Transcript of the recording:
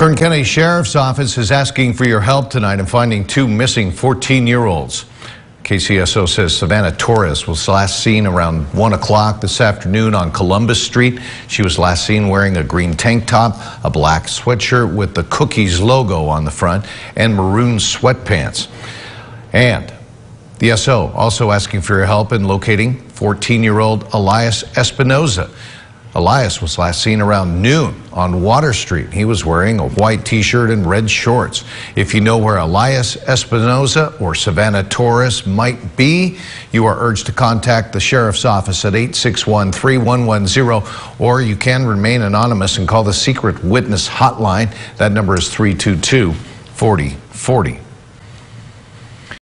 Kern County Sheriff's Office is asking for your help tonight in finding two missing 14-year-olds. KCSO says Savannah Torres was last seen around 1 o'clock this afternoon on Columbus Street. She was last seen wearing a green tank top, a black sweatshirt with the Cookies logo on the front, and maroon sweatpants. And the SO also asking for your help in locating 14-year-old Elias Espinoza. Elias was last seen around noon on Water Street. He was wearing a white t-shirt and red shorts. If you know where Elias Espinoza or Savannah Torres might be, you are urged to contact the Sheriff's Office at 861-3110 or you can remain anonymous and call the Secret Witness Hotline. That number is 322 4040.